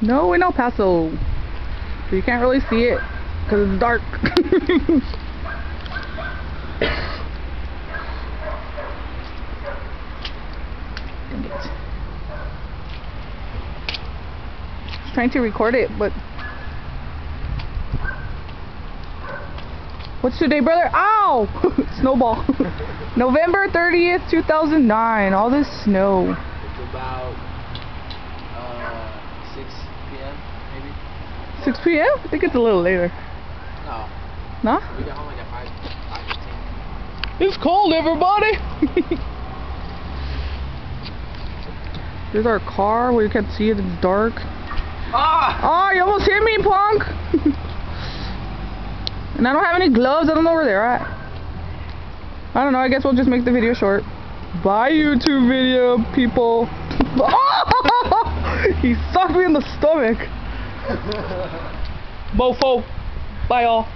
snow in El Paso. So you can't really see it because it's dark. Trying to record it, but What's today, brother? Ow! Snowball. November 30th, 2009. All this snow. It's about uh, 6 p.m. maybe. 6 p.m.? I think it's a little later. No, No? we got home like at 5, 5 It's cold, everybody! There's our car where you can't see it, it's dark. Ah! Oh, you almost hit me, punk! and I don't have any gloves, I don't know where they're at. I don't know, I guess we'll just make the video short. Bye, YouTube video people. he sucked me in the stomach. Mofo. Bye, all.